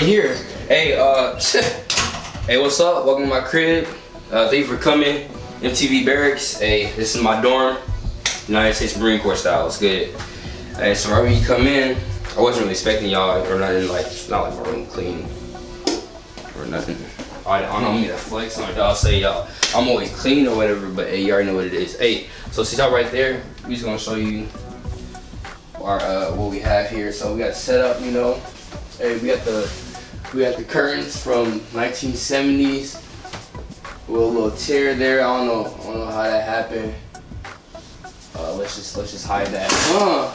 already here. Hey, uh, hey, what's up? Welcome to my crib. Uh, thank you for coming. MTV Barracks. Hey, this is my dorm. United States Marine Corps style. It's good. Hey, so right when you come in, I wasn't really expecting y'all or nothing like, not like my room clean or nothing. I, I don't mean to flex on y'all say y'all, I'm always clean or whatever, but hey, you already know what it is. Hey, so see y'all right there, we just gonna show you our uh, what we have here. So we got set up, you know. Hey, we got the we got the curtains from 1970s with a little tear there. I don't know, I don't know how that happened. Uh, let's just let's just hide that. Uh,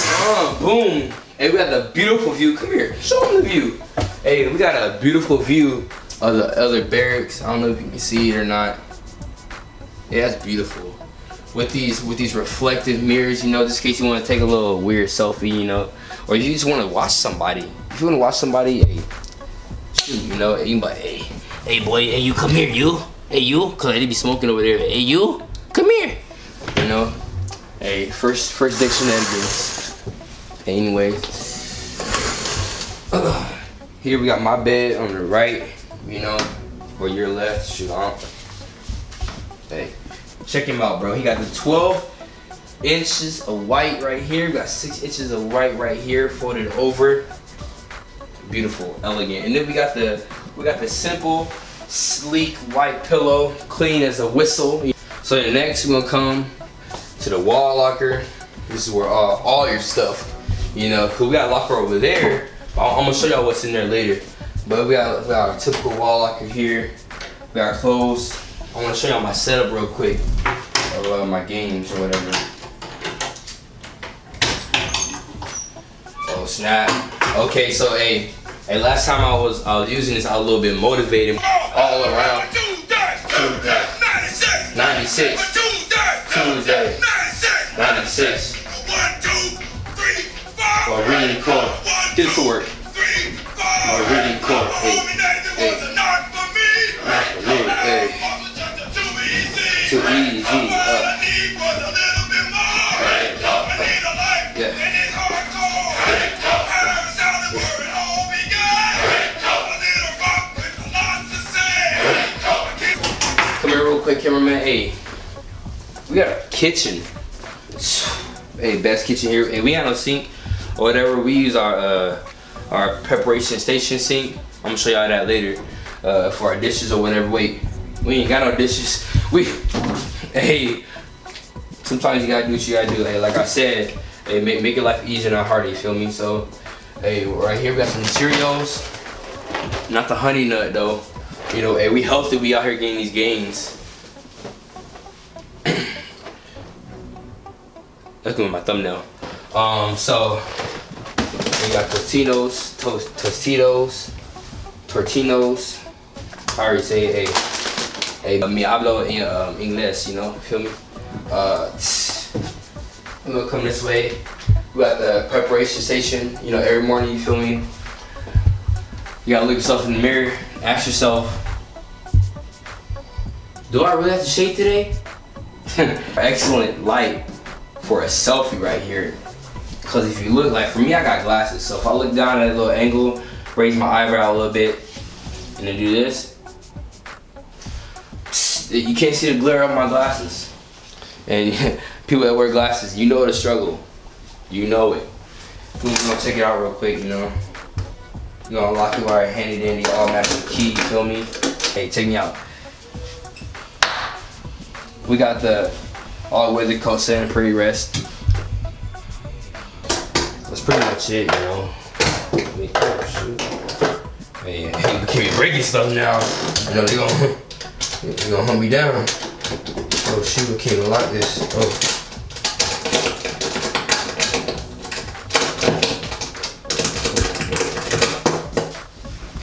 uh, boom. Hey, we got the beautiful view. Come here, show them the view. Hey, we got a beautiful view of the other barracks. I don't know if you can see it or not. Yeah, that's beautiful. With these with these reflective mirrors, you know, just in case you want to take a little weird selfie, you know, or you just want to watch somebody. If you want to watch somebody, hey, shoot, you know, you like, hey, hey boy, hey you come here, you, hey you, cause they be smoking over there. Hey you, come here, you know. Hey, first first day shenanigans. Anyway, here we got my bed on the right, you know, or your left. Shoot, I don't. Hey, check him out, bro. He got the 12 inches of white right here. We got six inches of white right here, folded over. Beautiful, elegant. And then we got the we got the simple, sleek white pillow, clean as a whistle. So next we're gonna come to the wall locker. This is where all, all your stuff, you know, cause we got a locker over there. I'm gonna show y'all what's in there later. But we got, we got our typical wall locker here. We got our clothes. I wanna show y'all my setup real quick uh, my games or whatever. Oh snap. Okay, so hey, hey, last time I was I was using this, I was a little bit motivated all around. Tuesday. 96. Tuesday. 96. Or reading core. Do the footwork. Or reading core. Hey, hey. Quick, cameraman. Hey, we got a kitchen. Hey, best kitchen here. And we got no sink or whatever. We use our uh, our preparation station sink. I'm gonna show y'all that later uh, for our dishes or whatever. Wait, we ain't got no dishes. We, hey, sometimes you gotta do what you gotta do. Hey, like I said, hey, make, make your life easier, not harder. You feel me? So, hey, right here we got some Cheerios. Not the honey nut though. You know, hey, we healthy. We out here getting these gains. That's doing my thumbnail. Um, so we got Tostinos, toast, Tostitos, Tortinos. I already say, hey, hey, me hablo en um, inglés, you know, feel me? Uh, I'm gonna come this way. We got the preparation station, you know, every morning, you feel me? You gotta look yourself in the mirror, ask yourself, do I really have to shave today? Excellent light for a selfie right here. Cause if you look, like for me, I got glasses. So if I look down at a little angle, raise my eyebrow a little bit, and then do this, you can't see the glare of my glasses. And people that wear glasses, you know the struggle. You know it. We're gonna check it out real quick, you know. You're gonna unlock it with our handy dandy automatic key, you feel me? Hey, check me out. We got the Oh, all weather coat set pretty rest. That's pretty much it, you know. Wait, oh, hey, we can't be breaking stuff now. You know, they're gonna, they gonna hunt me down. Oh shoot, I can't lock this. Oh.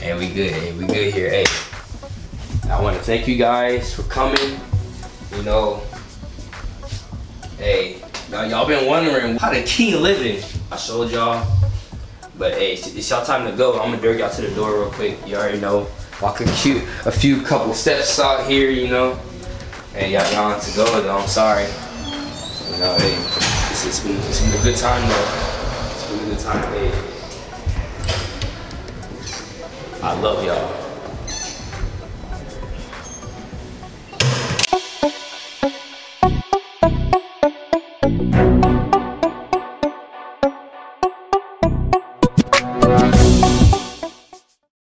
Hey, we good. Hey, we good here. Hey, I want to thank you guys for coming. You know, hey, y'all been wondering how the king living. I showed y'all. But hey, it's, y'all time to go. I'm gonna direct y'all to the door real quick. You already know. Walk a cute, a few couple steps out here, you know. Hey, y'all y'all to go though. I'm sorry. You know, hey, it's, it's been it's been a good time though. It's been a good time. Hey, I love y'all.